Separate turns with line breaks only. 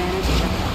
advantage